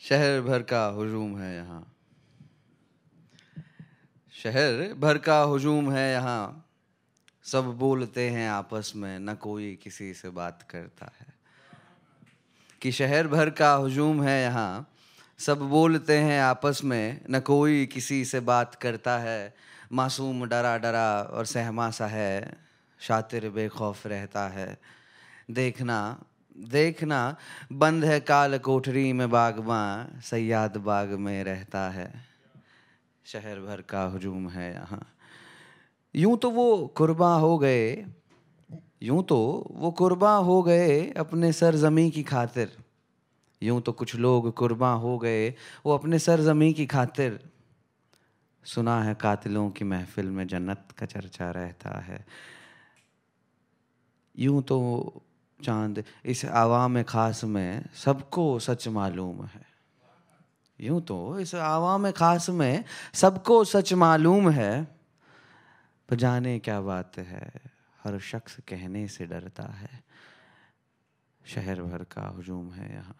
शहर भर का हुजूम है यहाँ। शहर भर का हुजूम है यहाँ। सब बोलते हैं आपस में, न कोई किसी से बात करता है। कि शहर भर का हुजूम है यहाँ, सब बोलते हैं आपस में, न कोई किसी से बात करता है। मासूम डरा डरा और सहमा सा है, शातिर बेखौफ रहता है। देखना देखना, बंद है काल कोठरी में बागबां सयाद बाग में रहता है। शहर भर का हजूम है यहाँ। यूँ तो वो कुर्बा हो गए, यूँ तो वो कुर्बा हो गए अपने सरजमी की खातिर। यूँ तो कुछ लोग कुर्बा हो गए, वो अपने सरजमी की खातिर। सुना है कातिलों की महफिल में जन्नत का चर्चा रहता है। यूँ तो चाँद, इस आवाम ख़ास में सबको सच मालूम है। यूँ तो इस आवाम ख़ास में सबको सच मालूम है, पर जाने क्या बात है, हर शख्स कहने से डरता है, शहर भर का हजूम है यहाँ।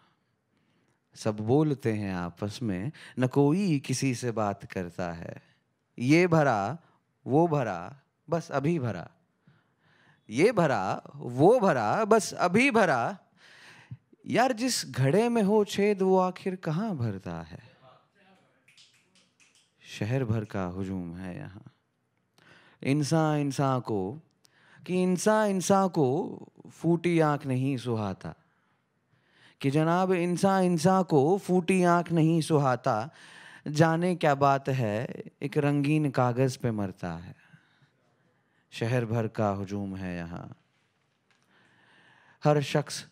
सब बोलते हैं आपस में, न कोई किसी से बात करता है, ये भरा, वो भरा, बस अभी भरा। ये भरा, वो भरा, बस अभी भरा। यार जिस घड़े में हो छेद, वो आखिर कहाँ भरता है? शहर भर का हुजूम है यहाँ। इंसान इंसान को, कि इंसान इंसान को फूटी आँख नहीं सुहाता। कि जनाब इंसान इंसान को फूटी आँख नहीं सुहाता। जाने क्या बात है, एक रंगीन कागज़ पे मरता है। शहर भर का हजूम है यहाँ। हर शख्स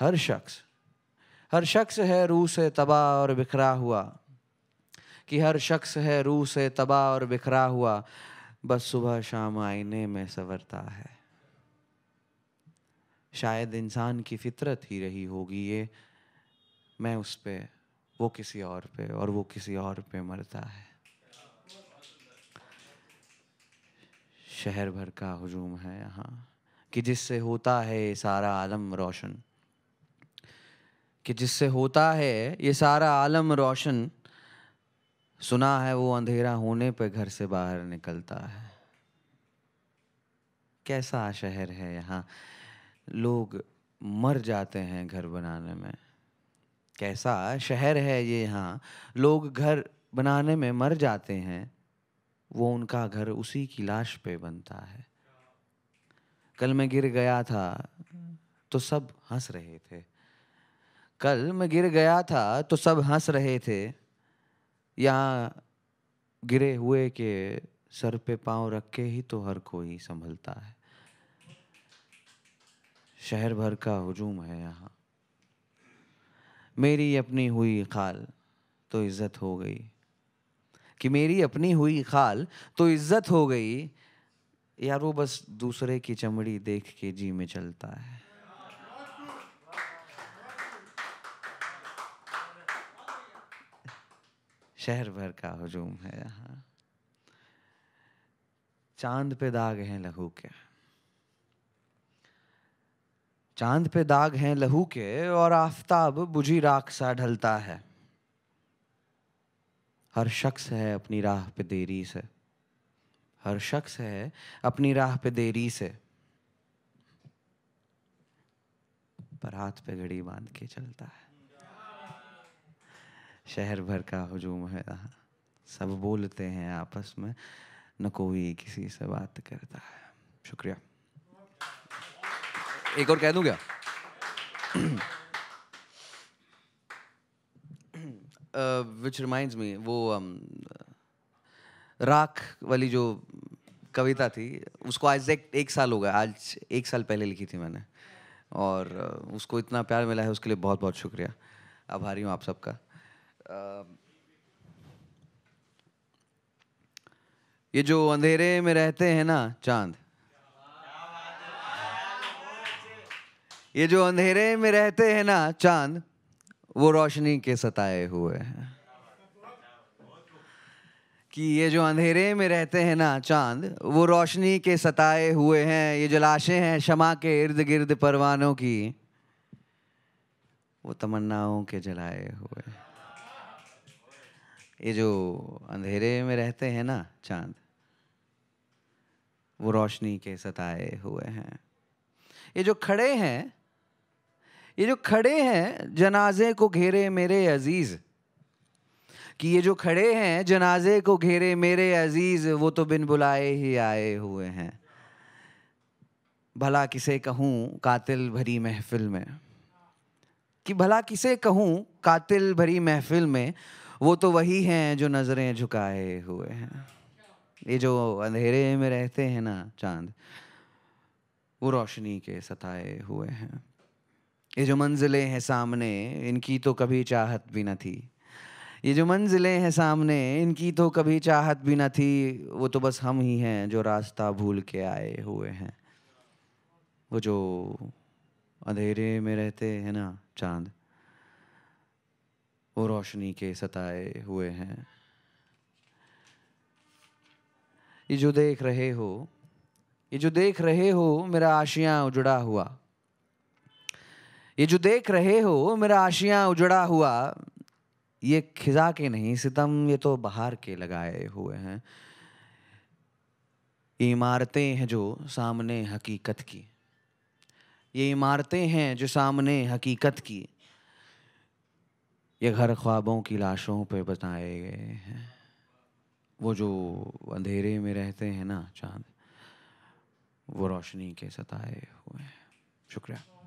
हर शख्स हर शख्स है रूह से तबाह और बिखरा हुआ। कि हर शख्स है रूह से तबाह और बिखरा हुआ, बस सुबह शाम आईने में संवरता है। शायद इंसान की फितरत ही रही होगी ये, मैं उस पर वो किसी और पे और वो किसी और पे मरता है। शहर भर का हजूम है यहाँ, कि जिससे होता है ये सारा आलम रोशन। कि जिससे होता है ये सारा आलम रोशन, सुना है वो अंधेरा होने पे घर से बाहर निकलता है। कैसा शहर है यहाँ? लोग मर जाते हैं घर बनाने में। कैसा शहर है ये यहाँ? लोग घर बनाने में मर जाते हैं। वो उनका घर उसी की लाश पे बनता है। कल मैं गिर गया था तो सब हंस रहे थे। कल मैं गिर गया था तो सब हंस रहे थे। यहाँ गिरे हुए के सर पे पाँव रख के ही तो हर कोई संभलता है। शहर भर का हजूम है यहाँ। मेरी अपनी हुई खाल तो इज़्ज़त हो गई। कि मेरी अपनी हुई खाल तो इज़्ज़त हो गई। यार वो बस दूसरे की चमड़ी देख के जी में चलता है। शहर भर का हजूम है यहाँ। चाँद पे दाग हैं लहू के। चाँद पे दाग हैं लहू के और आफताब बुझी राख सा ढलता है। हर शख्स है अपनी राह पे देरी से। हर शख्स है अपनी राह पे देरी से। पर हाथ पे घड़ी बाँध के चलता है। शहर भर का हजूम है। यहाँ सब बोलते हैं आपस में, न कोई किसी से बात करता है। शुक्रिया। एक और कह दूँ क्या? विच रिमाइंड्स मी वो um, राख वाली जो कविता थी उसको आज एक, एक साल हो गया आज एक साल पहले लिखी थी मैंने। और uh, उसको इतना प्यार मिला है उसके लिए बहुत बहुत शुक्रिया। आभारी हूँ आप सबका। Uh, ये जो अंधेरे में रहते हैं ना चाँद। ये जो अंधेरे में रहते हैं ना चाँद वो रोशनी के सताए हुए हैं। कि ये जो अंधेरे में रहते हैं ना चाँद, वो रोशनी के सताए हुए हैं। ये जो लाशें हैं शमा के इर्द गिर्द परवानों की, वो तमन्नाओं के जलाए हुए ये जो अंधेरे में रहते हैं ना चाँद, वो रोशनी के सताए हुए हैं। ये जो खड़े हैं ये जो खड़े हैं जनाजे को घेरे मेरे अज़ीज़, कि ये जो खड़े हैं जनाजे को घेरे मेरे अज़ीज़, वो तो बिन बुलाए ही आए हुए हैं। भला किसे कहूँ कातिल भरी महफिल में? कि भला किसे कहूँ कातिल भरी महफिल में, वो तो वही हैं जो नज़रें झुकाए हुए हैं। ये जो अंधेरे में रहते हैं ना चाँद, वो रोशनी के सताए हुए हैं। ये जो मंजिलें हैं सामने, इनकी तो कभी चाहत भी न थी। ये जो मंजिलें हैं सामने, इनकी तो कभी चाहत भी न थी। वो तो बस हम ही हैं जो रास्ता भूल के आए हुए हैं। वो जो अंधेरे में रहते हैं ना चाँद, वो रोशनी के सताए हुए हैं। ये जो देख रहे हो, ये जो देख रहे हो, मेरा आशियाँ उजड़ा हुआ। ये जो देख रहे हो, मेरा आशियाँ उजड़ा हुआ, ये खिजा के नहीं, सितम ये तो बाहर के लगाए हुए हैं। ये इमारतें हैं जो सामने हकीकत की। ये इमारतें हैं जो सामने हकीकत की। ये घर ख्वाबों की लाशों पे बताए गए हैं। वो जो अंधेरे में रहते हैं ना, चाँद, वो रोशनी के सताए हुए हैं। शुक्रिया।